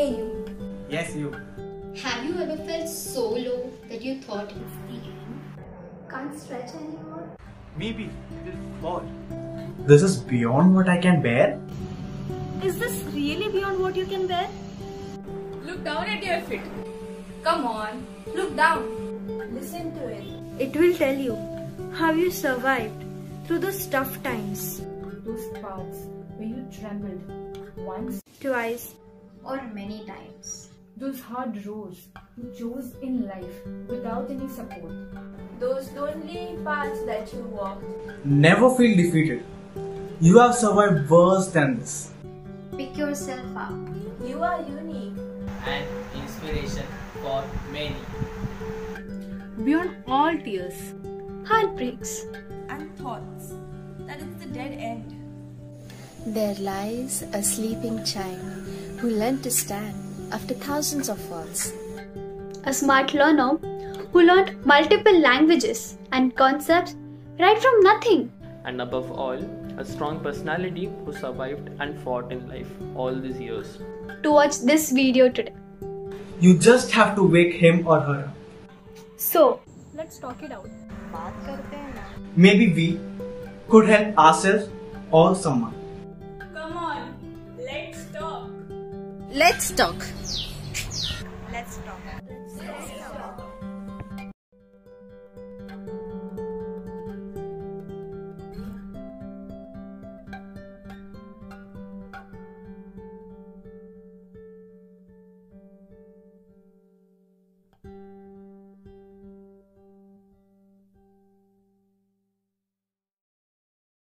Hey you. Yes, you. Have you ever felt so low that you thought it's the end? Can't stretch anymore? Maybe. More. This is beyond what I can bear? Is this really beyond what you can bear? Look down at your feet. Come on, look down. Listen to it. It will tell you how you survived through those tough times. Those parts where you trembled once, twice, or many times. those hard roads you chose in life without any support. Those lonely paths that you walked. Never feel defeated. You have survived worse than this. Pick yourself up. You are unique. and inspiration for many. Beyond all tears, Heartbreaks. and thoughts that it's the dead end. There lies a sleeping child who learned to stand after thousands of falls. A smart learner who learned multiple languages and concepts right from nothing. and above all, a strong personality who survived and fought in life all these years. To watch this video today. You just have to wake him or her up. So, let's talk it out. Maybe we could help ourselves or someone. Let's talk. Let's talk. Let's talk.